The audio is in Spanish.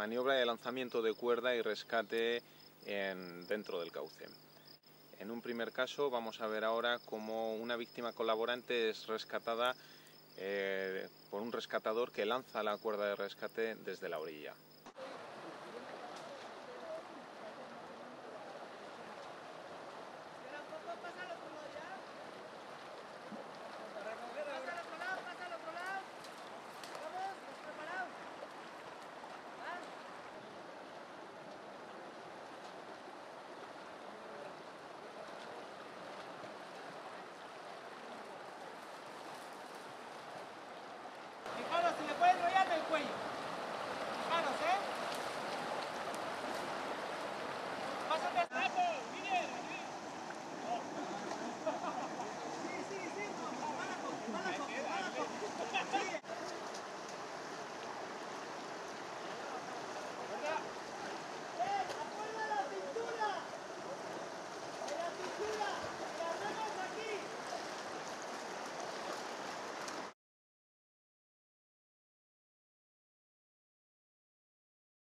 maniobra de lanzamiento de cuerda y rescate dentro del cauce. En un primer caso vamos a ver ahora cómo una víctima colaborante es rescatada eh, por un rescatador que lanza la cuerda de rescate desde la orilla.